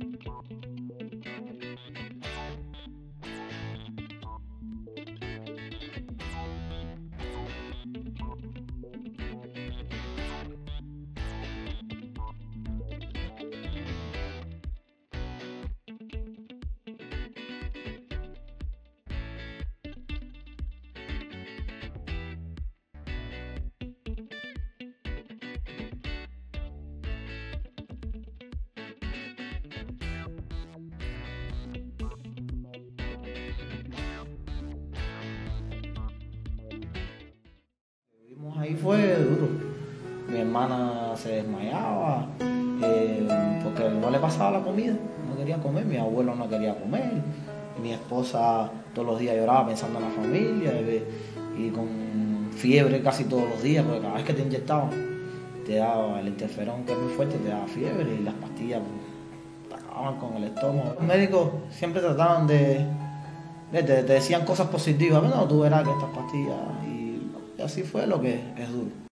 Thank ahí fue duro. Mi hermana se desmayaba eh, porque no le pasaba la comida, no quería comer, mi abuelo no quería comer, mi esposa todos los días lloraba pensando en la familia y, con fiebre casi todos los días, porque cada vez que te inyectaban te daba el interferón que es muy fuerte, te daba fiebre y las pastillas pues, te acababan con el estómago. Los médicos siempre trataban de, de te, decían cosas positivas, bueno, tú verás que estas pastillas y así fue lo que es duro.